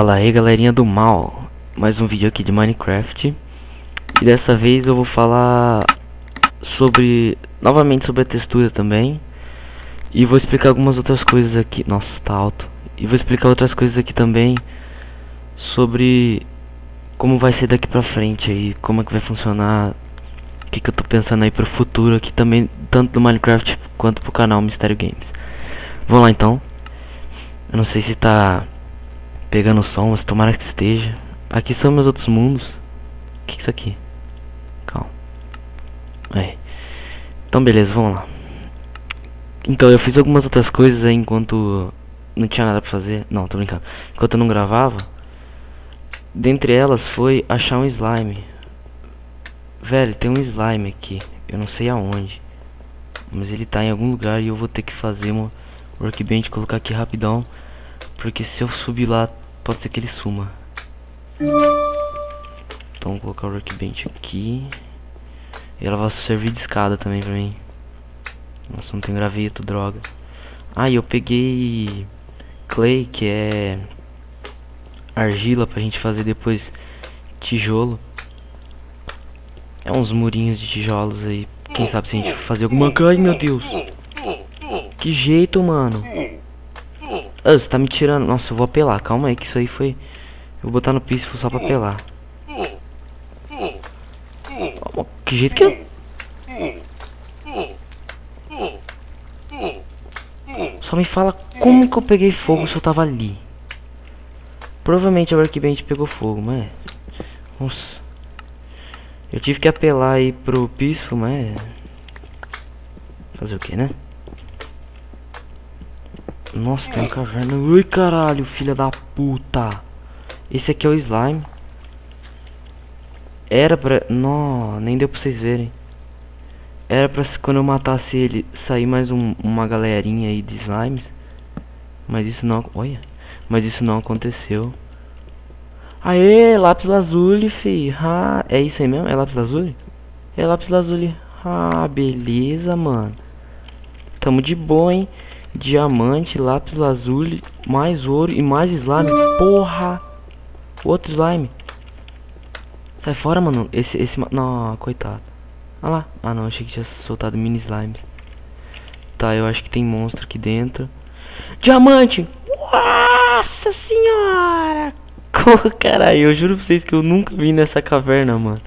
Fala aí galerinha do mal, mais um vídeo aqui de Minecraft. E dessa vez eu vou falar sobre, novamente sobre a textura também. E vou explicar algumas outras coisas aqui, nossa tá alto. E vou explicar outras coisas aqui também Sobre como vai ser daqui pra frente aí, como é que vai funcionar O que, que eu tô pensando aí pro futuro aqui também, tanto do Minecraft quanto pro canal Mistério Games. Vamos lá então. Eu não sei se tá pegando som, mas tomara que esteja. Aqui são meus outros mundos. O que, é isso aqui? Calma. Então beleza, vamos lá. Então eu fiz algumas outras coisas aí enquanto não tinha nada pra fazer. Não, tô brincando. Enquanto eu não gravava. Dentre elas foi achar um slime. Velho, tem um slime aqui. Eu não sei aonde. Mas ele tá em algum lugar e eu vou ter que fazer uma workbench colocar aqui rapidão. Porque se eu subir lá pode ser que ele suma. Então vou colocar o workbench aqui. E ela vai servir de escada também pra mim. Nossa, não tem graveto, droga. Ah, e eu peguei clay, que é argila pra gente fazer depois tijolo. É uns murinhos de tijolos aí. Quem sabe se a gente fazer alguma. Ai meu Deus. Que jeito, mano. Ah, você tá me tirando. Nossa, eu vou apelar. Calma aí, que isso aí foi. Eu vou botar no piso só pra apelar. Que jeito que é? Só me fala como que eu peguei fogo se eu tava ali. Provavelmente a workbench pegou fogo, mas. Nossa. Eu tive que apelar aí pro piso, mas. Fazer o que, né? Nossa, tem uma caverna. Ui, caralho, filha da puta. Esse aqui é o slime. Era pra... Não, nem deu pra vocês verem. Era pra quando eu matasse ele sair mais um, uma galerinha aí de slimes. Mas isso não... Olha. Mas isso não aconteceu. Aê, lápis lazuli, fi. Ah, é isso aí mesmo? É lápis lazuli? É lápis lazuli. Ah, beleza, mano. Tamo de boa, hein? Diamante, lápis lazuli, mais ouro e mais slime. Porra! Outro slime. Sai fora, mano. Esse, esse... Não, coitado. Ah lá. Ah, não. Achei que tinha soltado mini slimes. Tá, eu acho que tem monstro aqui dentro. Diamante! Nossa senhora! Caralho, eu juro pra vocês que eu nunca vi nessa caverna, mano.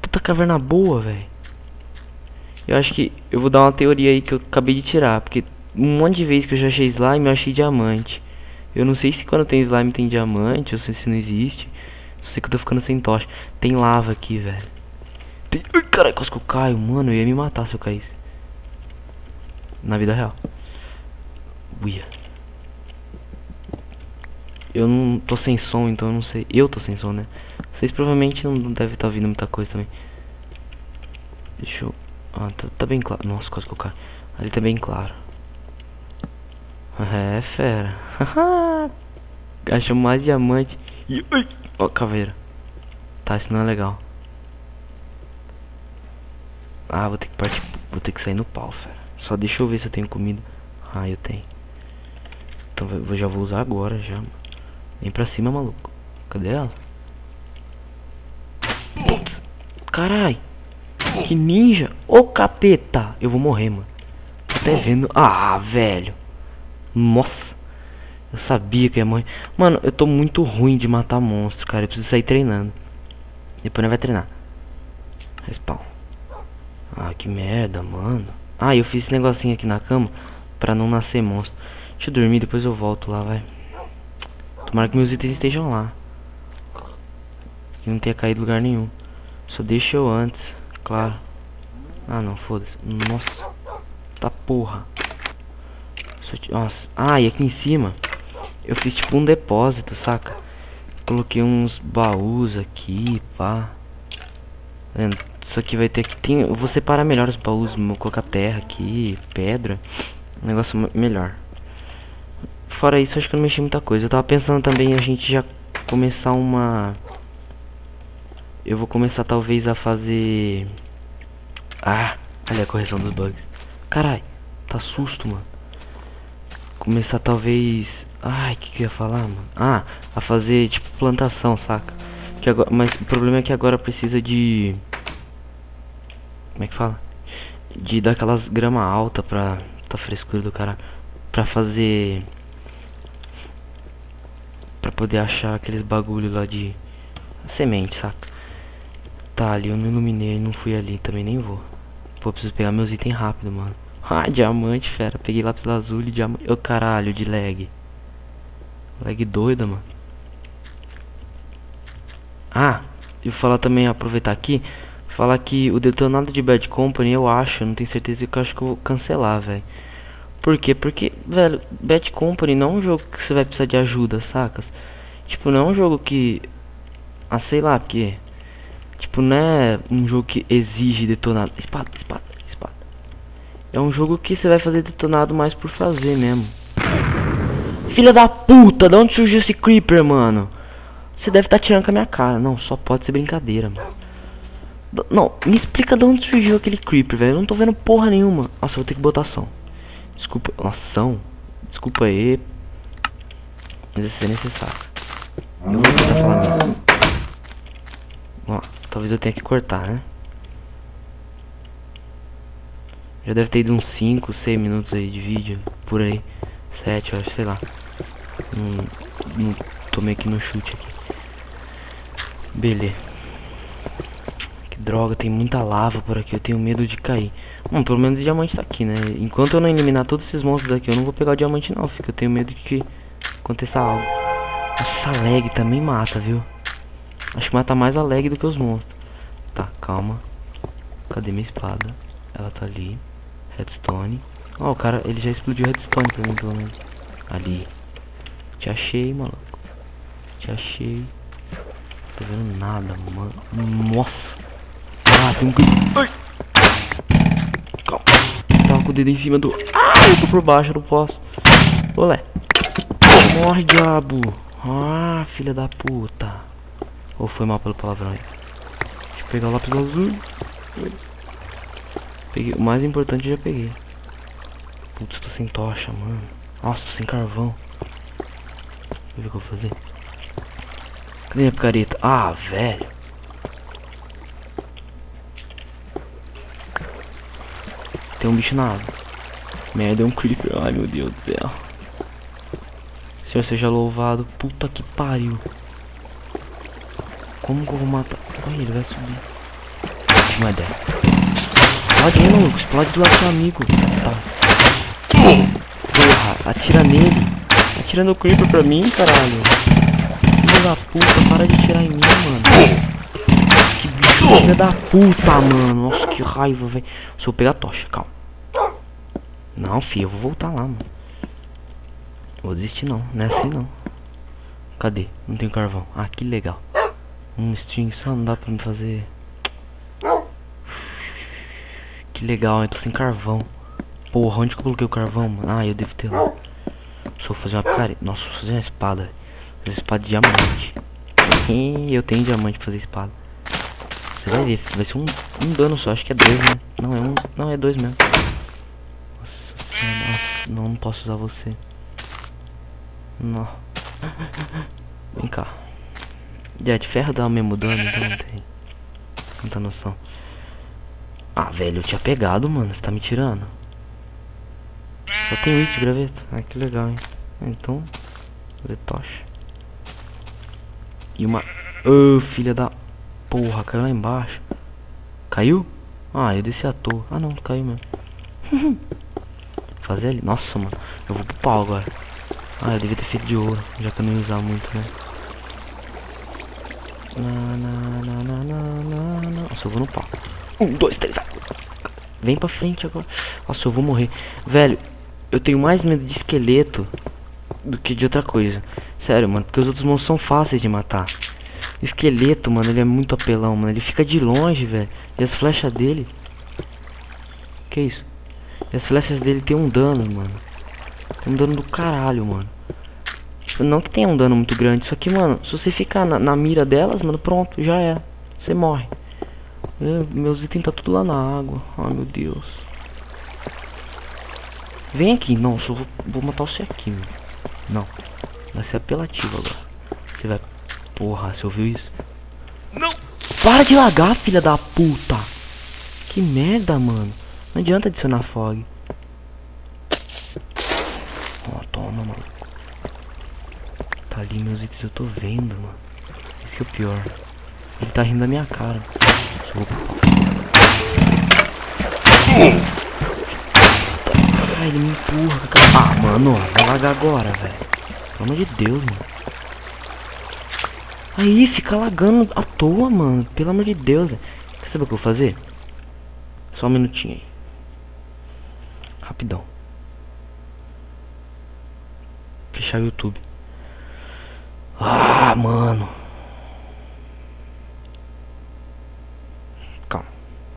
Puta caverna boa, velho. Eu acho que eu vou dar uma teoria aí que eu acabei de tirar, porque um monte de vezes que eu já achei slime, eu achei diamante. Eu não sei se quando tem slime tem diamante, ou se, se não existe. Sei que eu tô ficando sem tocha. Tem lava aqui, velho. Tem... Ai, caralho, quase que eu caio. Mano, eu ia me matar se eu caísse. Na vida real. Uia. Eu não tô sem som, então eu não sei. Eu tô sem som, né? Vocês provavelmente não devem estar tá ouvindo muita coisa também. Deixa eu... Ah, tá, tá bem claro. Nossa, quase que eu caio. Ali tá bem claro. É, fera. Achou mais diamante. E. Ai! Ó, caveira. Tá, isso não é legal. Ah, vou ter que partir. Vou ter que sair no pau, fera. Só deixa eu ver se eu tenho comida. Ah, eu tenho. Então eu já vou usar agora já. Vem pra cima, maluco. Cadê ela? Putz. Carai. Que ninja. Ô capeta. Eu vou morrer, mano. Tô até vendo. Ah, velho. Nossa. Eu sabia que ia morrer. Mano, eu tô muito ruim de matar monstro, cara. Eu preciso sair treinando. Depois não vai treinar. Respawn. Ah, que merda, mano. Ah, eu fiz esse negocinho aqui na cama pra não nascer monstro. Deixa eu dormir, depois eu volto lá, vai. Tomara que meus itens estejam lá. Que não tenha caído lugar nenhum. Só deixa eu antes, claro. Ah, não, foda-se. Nossa. Tá porra. Nossa. Ah, e aqui em cima eu fiz tipo um depósito, saca? Coloquei uns baús aqui, pá. Isso aqui vai ter que tem, eu vou separar melhor os baús, vou colocar terra aqui, pedra, um negócio melhor. Fora isso, acho que eu não mexi muita coisa. Eu tava pensando também a gente já começar uma Eu vou começar talvez a fazer Ah, olha a correção dos bugs. Carai, tá susto, mano começar talvez... Ai, que, que eu ia falar, mano? Ah, a fazer, tipo, plantação, saca? Que agora... Mas o problema é que agora precisa de... Como é que fala? De dar aquelas grama alta pra... Tá frescura do cara. Pra fazer... Pra poder achar aqueles bagulho lá de... Semente, saca? Tá, ali eu não iluminei, não fui ali, também nem vou. Pô, preciso pegar meus itens rápido, mano. Ah, diamante, fera. Peguei lápis azul e diamante. Ô, caralho, de lag. Lag doida, mano. Ah, e vou falar também, aproveitar aqui. Falar que o detonado de Bad Company, eu acho, não tenho certeza que eu acho que eu vou cancelar, velho. Por quê? Porque, velho, Bad Company não é um jogo que você vai precisar de ajuda, sacas? Tipo, não é um jogo que. Ah, sei lá, porque. Tipo, não é um jogo que exige detonado. Espada, espada. É um jogo que você vai fazer detonado mais por fazer mesmo. Filha da puta, de onde surgiu esse creeper, mano? Você deve estar tá tirando com a minha cara. Não, só pode ser brincadeira, mano. Não, me explica de onde surgiu aquele creeper, velho. Eu não tô vendo porra nenhuma. Nossa, vou ter que botar som. Desculpa, ação. Desculpa aí. Mas isso é necessário. Eu vou tentar falar mesmo. Ó, talvez eu tenha que cortar, né? Já deve ter ido uns 5, 6 minutos aí de vídeo, por aí. 7, eu acho, sei lá. Não, não tomei aqui no chute aqui. Beleza. Que droga, tem muita lava por aqui, eu tenho medo de cair. Bom, pelo menos o diamante tá aqui, né? Enquanto eu não eliminar todos esses monstros daqui, eu não vou pegar o diamante não, fica. Eu tenho medo de que aconteça algo. Nossa, a lag também mata, viu? Acho que mata mais a lag do que os monstros. Tá, calma. Cadê minha espada? Ela tá ali. Redstone. Ó, oh, o cara, ele já explodiu redstone pra mim, pelo menos. Ali. Te achei, maluco. Te achei. Tô vendo nada, mano. Nossa. Ah, tem um... Ai. Calma. Tava com o dedo em cima do... Ah, eu tô por baixo, eu não posso. Olé. Morre, diabo. Ah, filha da puta. Ou foi mal pelo palavrão aí. Deixa eu pegar o lápis azul. Peguei, o mais importante já peguei. Putz, tô sem tocha, mano. Nossa, tô sem carvão. Deixa eu ver o que eu vou fazer. Cadê minha picareta? Ah, velho. Tem um bicho na água. Merda, é um creeper. Ai, meu Deus do céu. Senhor seja louvado. Puta que pariu. Como que eu vou matar? Ai, ele vai subir. Ideia. Explode aí, maluco. Explode do lado do amigo. Tá. Porra, atira nele. Atira no creeper pra mim, caralho. Filha da puta, para de tirar em mim, mano. Que bicho filha da puta, mano. Nossa, que raiva, velho. Se eu pegar a tocha, calma. Não, filho, eu vou voltar lá, mano. Vou desistir não, não é assim não. Cadê? Não tem carvão. Ah, que legal. Um string só não dá pra me fazer que legal, eu tô sem carvão. Porra, onde que eu coloquei o carvão, mano? Ah, eu devo ter lá. Só vou fazer uma picareta. Nossa, vou fazer uma espada. Fazer espada de diamante. E eu tenho diamante pra fazer espada. Você vai ver, vai ser um, um dano só, acho que é dois, né? Não, é um. Não, é dois mesmo. Nossa, nossa, não, não posso usar você. Não. Vem cá. É, de ferro dá o mesmo dano, então não tem. Muita noção. Ah, velho, eu tinha pegado, mano. Você tá me tirando? Só tem isso de graveto. Ah, que legal, hein. Então, fazer tocha. E uma... Ô, oh, filha da... Porra, caiu lá embaixo. Caiu? Ah, eu desci à toa. Ah, não, caiu mesmo. fazer ali. Nossa, mano. Eu vou pro pau agora. Ah, eu devia ter feito de ouro. Já que eu não ia usar muito, né. Na, na, na, na, na, na. Nossa, eu vou no pau. Um, dois, três, vai. Vem pra frente agora. Nossa, eu vou morrer. Velho, eu tenho mais medo de esqueleto do que de outra coisa. Sério, mano, porque os outros monstros são fáceis de matar. Esqueleto, mano, ele é muito apelão, mano. Ele fica de longe, velho. E as flechas dele... Que isso? E as flechas dele tem um dano, mano. Tem um dano do caralho, mano. Não que tenha um dano muito grande. Só que, mano, se você ficar na, na mira delas, mano, pronto, já é. Você morre. É, meus itens tá tudo lá na água. Ai meu Deus. Vem aqui. Nossa, eu vou, vou matar aqui, mano. Não. Vai ser apelativo agora. Você vai... Porra, você ouviu isso? Não! Para de lagar, filha da puta! Que merda, mano. Não adianta adicionar fog. Ó, toma, mano. Tá ali meus itens, eu tô vendo, mano. Esse que é o pior. Ele tá rindo da minha cara. Ah, ele me empurra. Ah, mano, vai lagar agora, velho. Pelo amor de Deus, mano. Aí, fica lagando à toa, mano. Pelo amor de Deus, velho. Quer saber o que eu vou fazer? Só um minutinho aí. Rapidão. Fechar o YouTube. Ah, mano.